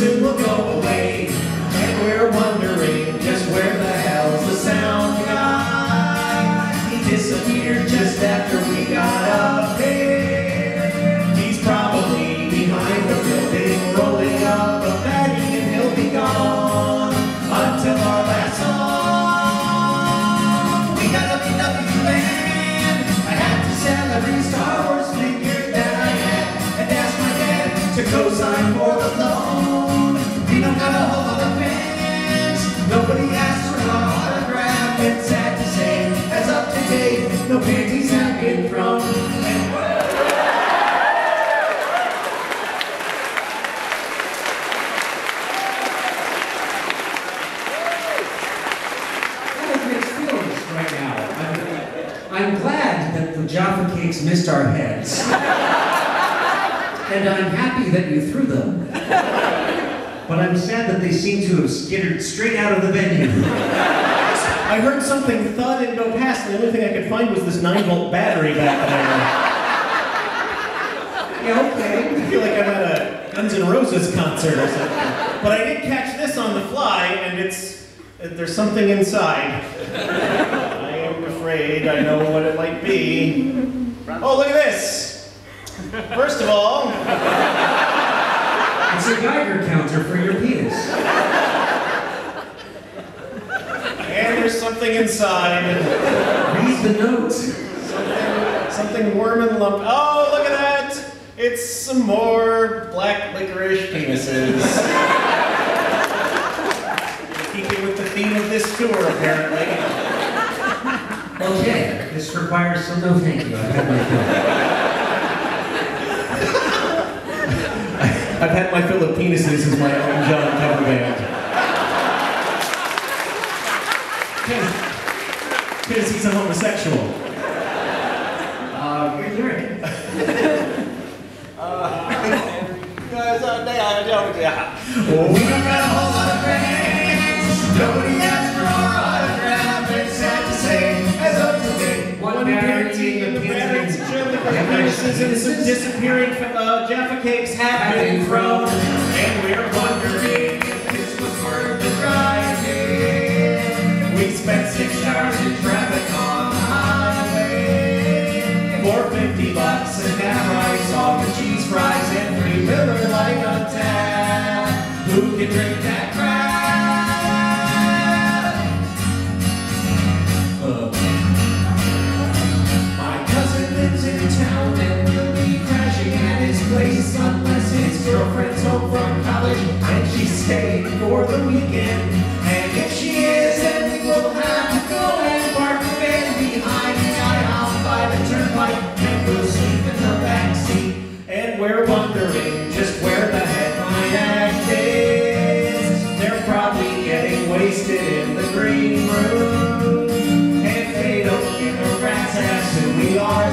soon will go away. And we're wondering just where the hell's the sound guy? He disappeared just after we got up there. He's probably behind the building, rolling up a baggie, and he'll be gone until our last song. We got a VW band. I had to sell every Star Wars figure that I had and ask my dad to co-sign for the loan. Jaffa cakes missed our heads. and I'm happy that you threw them. But I'm sad that they seem to have skittered straight out of the venue. I heard something thud and go past, and the only thing I could find was this 9 volt battery back there. Yeah, okay. I feel like I'm at a Guns N' Roses concert or something. But I did catch this on the fly, and it's there's something inside. I am afraid I know what it might be. Oh, look at this! First of all, It's a Geiger counter for your penis. and there's something inside. Read the note. Something, something warm and lump. Oh, look at that! It's some more black licorice penises. Keeping with the theme of this tour, apparently. Okay, this requires some no thank you. I've had my fill. I've had my fill of penises as my Elton John cover band. Because he's a homosexual. Penises, and some disappearing uh, Jaffa cakes been thrown. And we're wondering if this was worth the drive. We spent six hours in traffic on the highway for 50 bucks and now I saw the cheese fries and three Miller Lite on tap. Who can drink that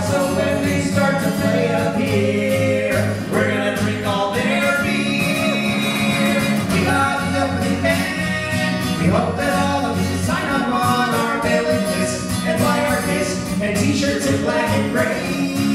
so when they start to play up here, and t-shirts in black and gray.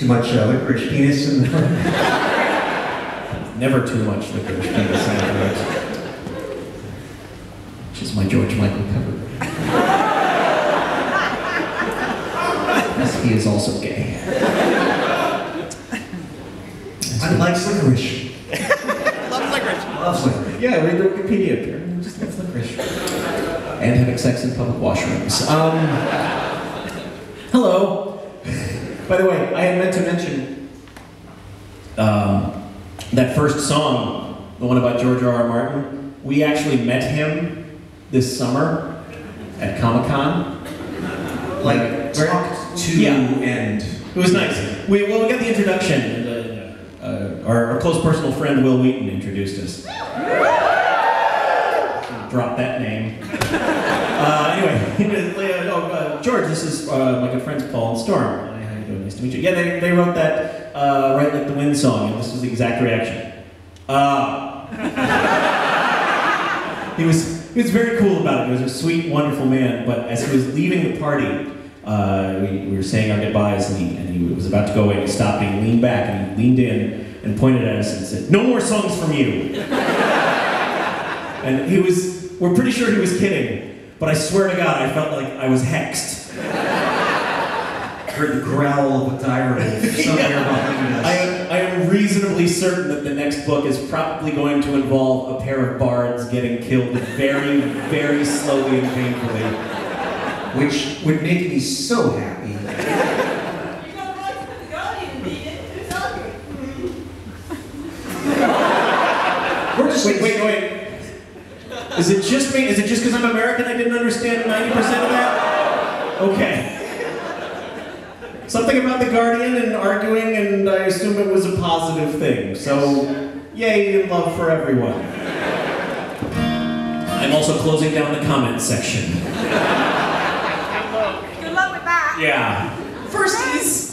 Too much uh, licorice penis in the. Never too much licorice penis afterwards. Which is my George Michael cover. yes, he is also gay. I like licorice. Loves licorice. Loves licorice. Yeah, read the Wikipedia apparently. Just loves licorice. And having sex in public washrooms. Um, hello. By the way, I had meant to mention um, that first song, the one about George R. R. Martin. We actually met him this summer at Comic Con. Like, talked to Yeah. and. It was nice. We, well, we got the introduction. And, uh, uh, our, our close personal friend Wil Wheaton introduced us. Drop that name. Uh, anyway, oh, uh, George, this is uh, my good friends Paul and Storm. Nice to meet you. Yeah, they, they wrote that uh, "Write Like the Wind" song, and this was the exact reaction. Uh, he was he was very cool about it. He was a sweet, wonderful man. But as he was leaving the party, uh, we, we were saying our goodbyes, and he, and he was about to go away. He stopped and he leaned back and he leaned in and pointed at us and said, "No more songs from you." and he was. We're pretty sure he was kidding, but I swear to God, I felt like I was hexed. Heard the growl of a somewhere behind us. I am, I am reasonably certain that the next book is probably going to involve a pair of bards getting killed very, very slowly and painfully. which would make me so happy. You got right to the Guardian, did you? Who's arguing? We're just Wait, wait, wait. Is it just me? Is it just because I'm American I didn't understand 90% of that? Okay. Something about the Guardian and arguing, and I assume it was a positive thing. So, yay and love for everyone. I'm also closing down the comment section. Good luck with that. Yeah. First is